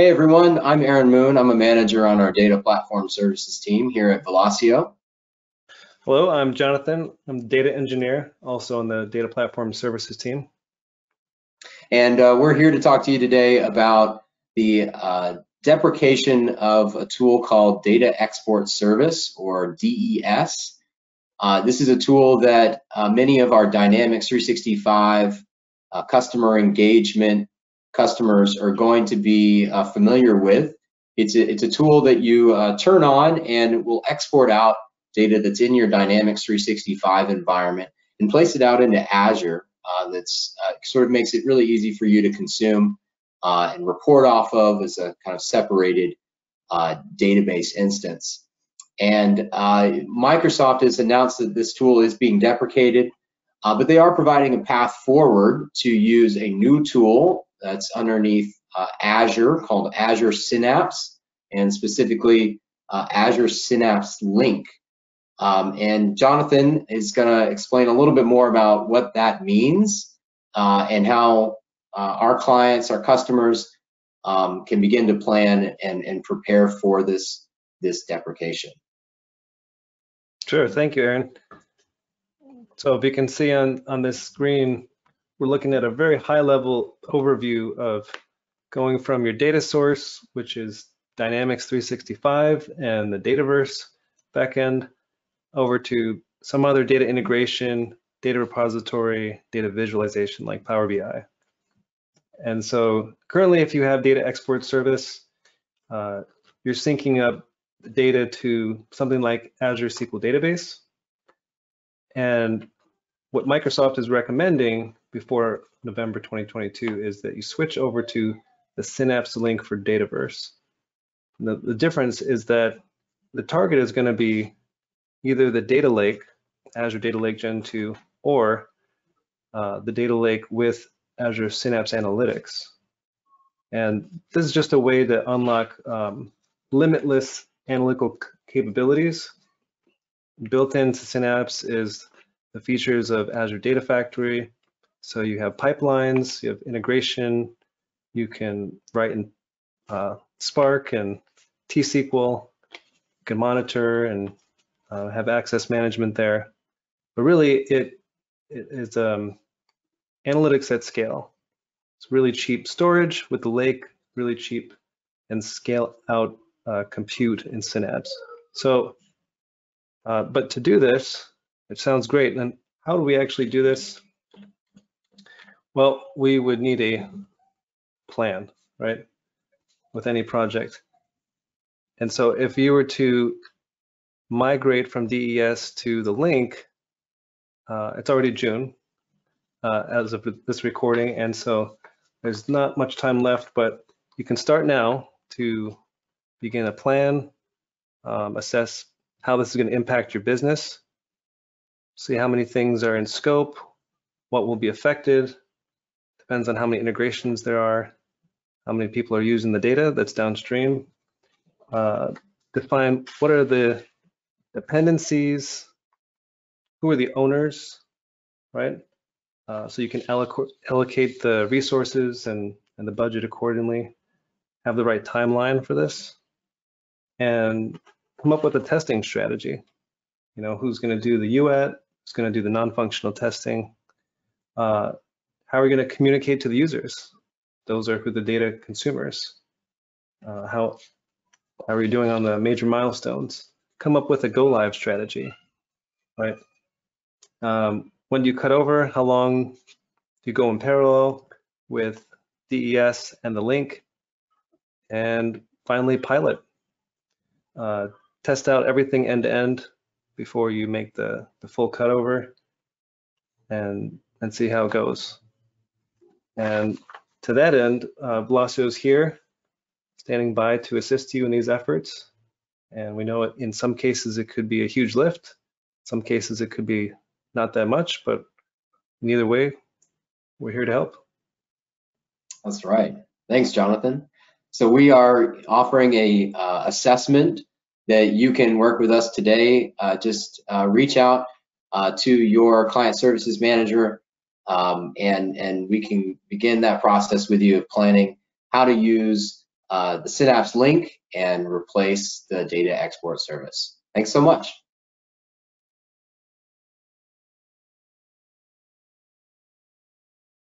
Hey everyone, I'm Aaron Moon. I'm a manager on our data platform services team here at Velosio. Hello, I'm Jonathan. I'm the data engineer, also on the data platform services team. And uh, we're here to talk to you today about the uh, deprecation of a tool called Data Export Service or DES. Uh, this is a tool that uh, many of our Dynamics 365 uh, customer engagement customers are going to be uh, familiar with. It's a, it's a tool that you uh, turn on and will export out data that's in your Dynamics 365 environment and place it out into Azure. Uh, that's uh, sort of makes it really easy for you to consume uh, and report off of as a kind of separated uh, database instance. And Microsoft has announced that this tool is being deprecated, but they are providing a path forward to use a new tool that's underneath uh, Azure called Azure Synapse and specifically uh, Azure Synapse Link. Um, and Jonathan is going to explain a little bit more about what that means uh, and how uh, our clients, our customers um, can begin to plan and, and prepare for this, this deprecation. Sure, thank you, Aaron. So if you can see on, on this screen, we're looking at a very high level overview of going from your data source, which is Dynamics 365 and the Dataverse backend, over to some other data integration, data repository, data visualization like Power BI. And so currently, if you have data export service, uh, you're syncing up the data to something like Azure SQL Database. And what Microsoft is recommending before November 2022 is that you switch over to the Synapse link for Dataverse. The, the difference is that the target is going to be either the data lake, Azure Data Lake Gen 2, or uh, the data lake with Azure Synapse Analytics. And this is just a way to unlock um, limitless analytical capabilities. Built into Synapse is the features of Azure Data Factory, so you have pipelines, you have integration, you can write in uh, Spark and T-SQL, you can monitor and uh, have access management there. But really, it, it is um, analytics at scale. It's really cheap storage with the lake, really cheap and scale out uh, compute in Synapse. So, uh, but to do this, it sounds great. And how do we actually do this? Well, we would need a plan, right, with any project. And so if you were to migrate from DES to the link, uh, it's already June uh, as of this recording, and so there's not much time left, but you can start now to begin a plan, um, assess how this is going to impact your business, see how many things are in scope, what will be affected, Depends on how many integrations there are, how many people are using the data that's downstream. Uh, define what are the dependencies, who are the owners, right? Uh, so you can allocate the resources and, and the budget accordingly, have the right timeline for this, and come up with a testing strategy. You know, who's going to do the UAT, who's going to do the non-functional testing, uh, how are we going to communicate to the users? Those are who the data consumers. Uh, how, how are you doing on the major milestones? Come up with a go live strategy, right? Um, when do you cut over? How long do you go in parallel with DES and the link? And finally, pilot. Uh, test out everything end to end before you make the, the full cutover and, and see how it goes. And to that end, uh, is here, standing by to assist you in these efforts. And we know in some cases it could be a huge lift. Some cases it could be not that much, but in either way, we're here to help. That's right. Thanks, Jonathan. So we are offering a uh, assessment that you can work with us today. Uh, just uh, reach out uh, to your client services manager um, and and we can begin that process with you of planning how to use uh, the Synapse link and replace the data export service. Thanks so much.